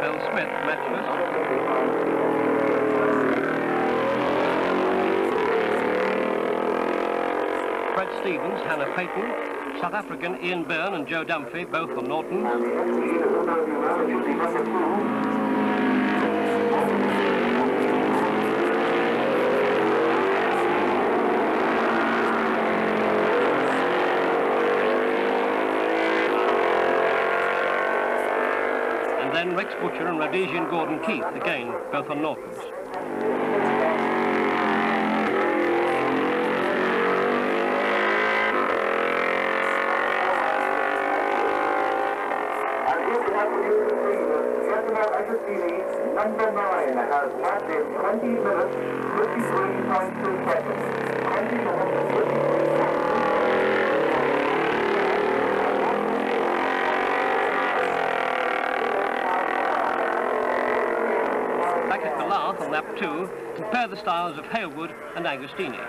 Bill Smith, matchless. Fred Stevens, Hannah Paton, South African Ian Byrne and Joe Dunphy, both from Norton. And then Rex Butcher and Rhodesian Gordon Keith, again, both on Nortons. Number nine, has matched in 20 minutes, 53.2 seconds. 20 minutes, 53 seconds. Back at Galath on lap two, compare the styles of Hailwood and Agostini.